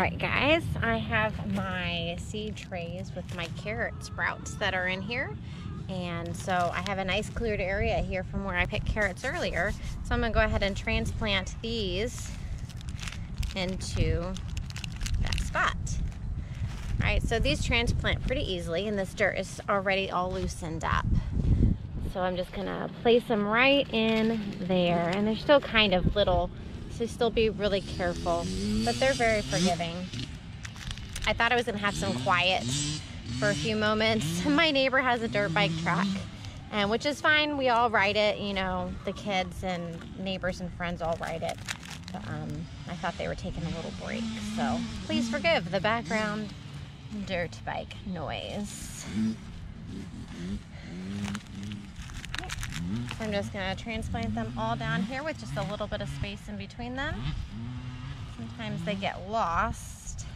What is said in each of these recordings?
right, guys, I have my seed trays with my carrot sprouts that are in here. And so I have a nice cleared area here from where I picked carrots earlier. So I'm gonna go ahead and transplant these into that spot. All right, so these transplant pretty easily and this dirt is already all loosened up. So I'm just gonna place them right in there. And they're still kind of little, so still be really careful, but they're very forgiving. I thought I was gonna have some quiet for a few moments. My neighbor has a dirt bike track, and which is fine. We all ride it, you know, the kids and neighbors and friends all ride it. But um, I thought they were taking a little break. So please forgive the background dirt bike noise. I'm just gonna transplant them all down here with just a little bit of space in between them. Sometimes they get lost.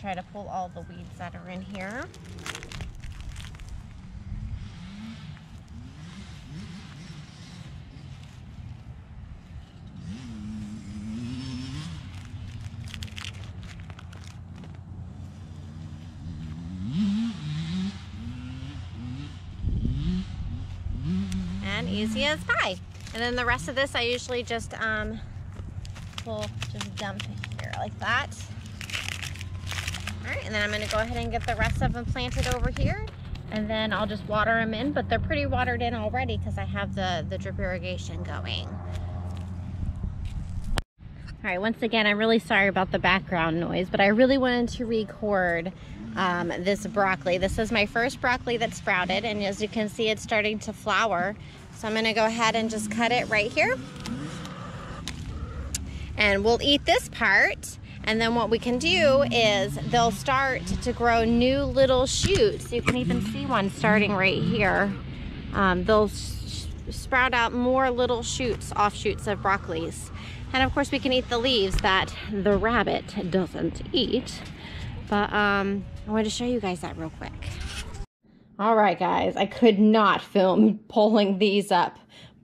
Try to pull all the weeds that are in here. and easy as pie. And then the rest of this I usually just um, will just dump here like that. All right, and then I'm gonna go ahead and get the rest of them planted over here. And then I'll just water them in, but they're pretty watered in already because I have the, the drip irrigation going. All right, once again, I'm really sorry about the background noise, but I really wanted to record um, this broccoli. This is my first broccoli that sprouted, and as you can see, it's starting to flower. So I'm gonna go ahead and just cut it right here. And we'll eat this part, and then what we can do is they'll start to grow new little shoots. You can even see one starting right here. Um, they'll sprout out more little shoots, offshoots of broccolis. And of course we can eat the leaves that the rabbit doesn't eat. But um, I wanted to show you guys that real quick. All right, guys, I could not film pulling these up,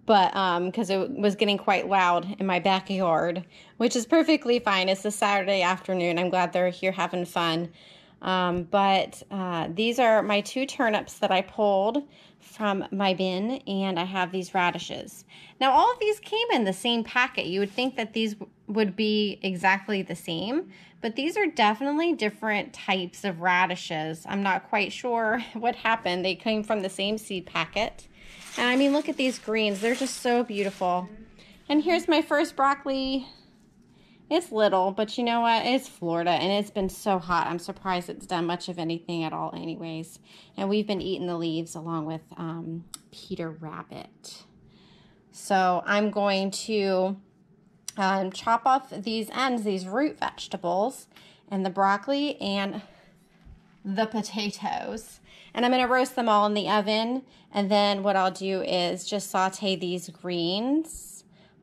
but um, because it was getting quite loud in my backyard, which is perfectly fine. It's a Saturday afternoon. I'm glad they're here having fun. Um, but uh, these are my two turnips that I pulled from my bin and I have these radishes. Now all of these came in the same packet. You would think that these would be exactly the same, but these are definitely different types of radishes. I'm not quite sure what happened. They came from the same seed packet. And I mean, look at these greens. They're just so beautiful. And here's my first broccoli it's little, but you know what? It's Florida and it's been so hot. I'm surprised it's done much of anything at all anyways. And we've been eating the leaves along with um, Peter Rabbit. So I'm going to um, chop off these ends, these root vegetables, and the broccoli and the potatoes. And I'm going to roast them all in the oven. And then what I'll do is just saute these greens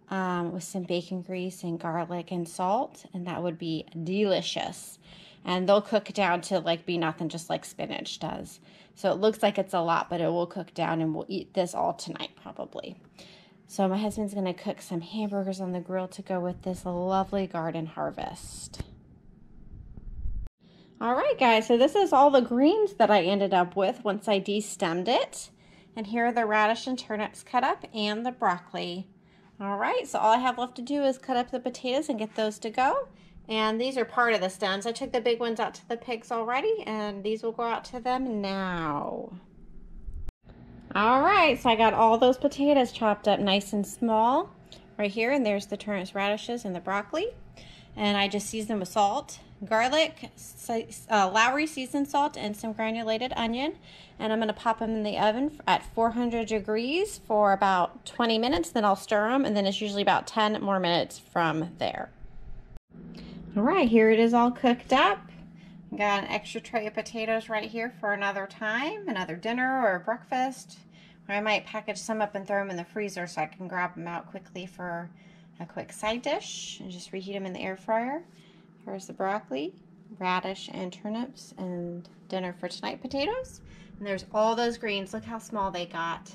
um, with some bacon grease and garlic and salt, and that would be delicious. And they'll cook down to like be nothing, just like spinach does. So it looks like it's a lot, but it will cook down, and we'll eat this all tonight probably. So my husband's gonna cook some hamburgers on the grill to go with this lovely garden harvest. All right, guys, so this is all the greens that I ended up with once I destemmed it. And here are the radish and turnips cut up and the broccoli. All right, so all I have left to do is cut up the potatoes and get those to go. And these are part of the stems. I took the big ones out to the pigs already, and these will go out to them now. All right, so I got all those potatoes chopped up nice and small right here, and there's the turnips, radishes, and the broccoli. And I just seasoned with salt, garlic, uh, Lawry seasoned salt, and some granulated onion. And I'm going to pop them in the oven at 400 degrees for about 20 minutes. Then I'll stir them, and then it's usually about 10 more minutes from there. All right, here it is all cooked up. Got an extra tray of potatoes right here for another time, another dinner or breakfast. I might package some up and throw them in the freezer so I can grab them out quickly for a quick side dish and just reheat them in the air fryer. Here's the broccoli, radish, and turnips, and dinner for tonight potatoes. And there's all those greens. Look how small they got.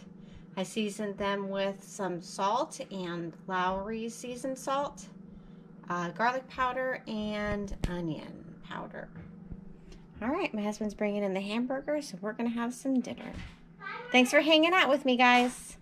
I seasoned them with some salt and Lawry seasoned salt. uh, garlic powder and onion powder. All right, my husband's bringing in the hamburger, so we're gonna have some dinner. Thanks for hanging out with me, guys.